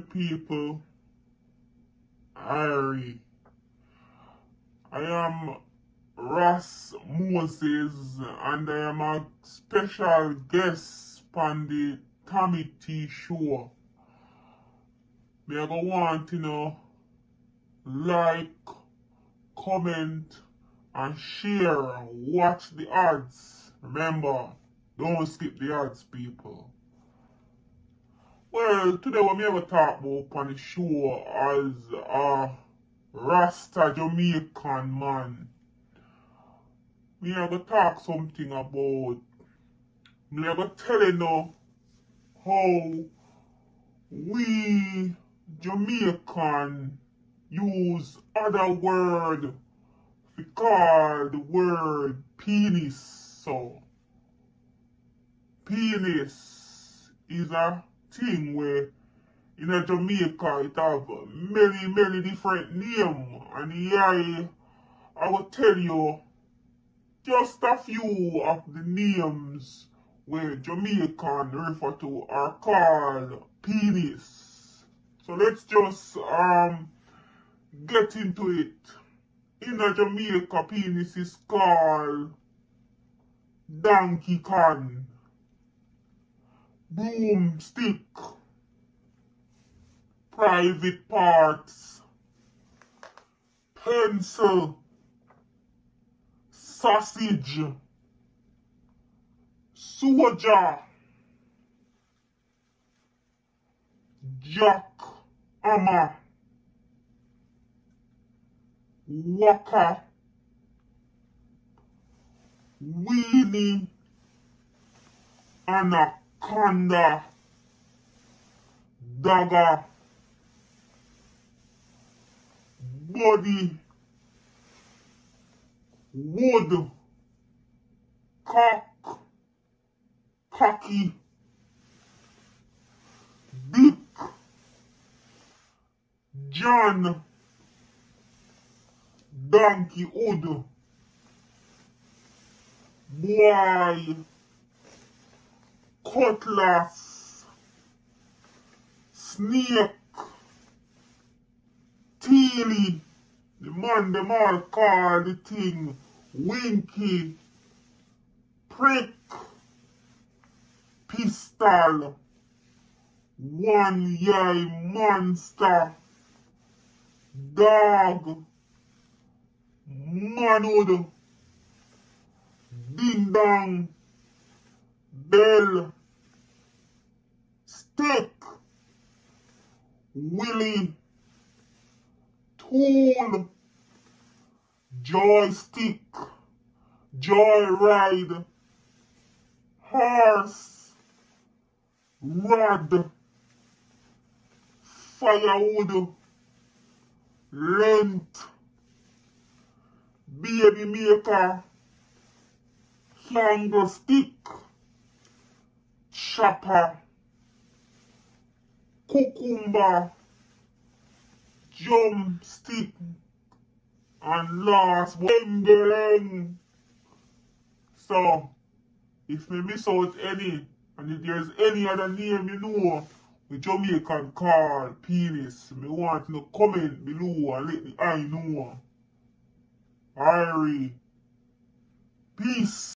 people. Ari. I am Ross Moses and I am a special guest on the Tommy T show. Me I go want to know like, comment and share. Watch the ads. Remember, don't skip the ads, people. Well, today what me ever talk about on the show as a Rasta Jamaican man. Me ever talk something about we ever tell you know how we Jamaican use other word to call the word penis. So penis is a thing where in a Jamaica it have many, many different name. And here I will tell you just a few of the names where Jamaican refer to are called penis. So let's just um get into it. In a Jamaica, penis is called Donkey Kong broomstick, private parts, pencil, sausage, soldier, jack, hammer, walker, weenie, anaconda, dagger, body, wood, cock, cocky, dick, John, donkey hood, boy, cutlass, snake, teely, the man them all call the thing winky, prick, pistol, one eye monster, dog, manhood, ding dong, bell, stick, willy, tool, joystick, joyride, horse, rod, firewood, length, baby maker, candlestick, chopper, cucumber, drumstick, and last wendeleng. So, if me miss out any, and if there's any other name you know, the Jamaican call penis, me want to comment below and let me I know. Irie. Peace.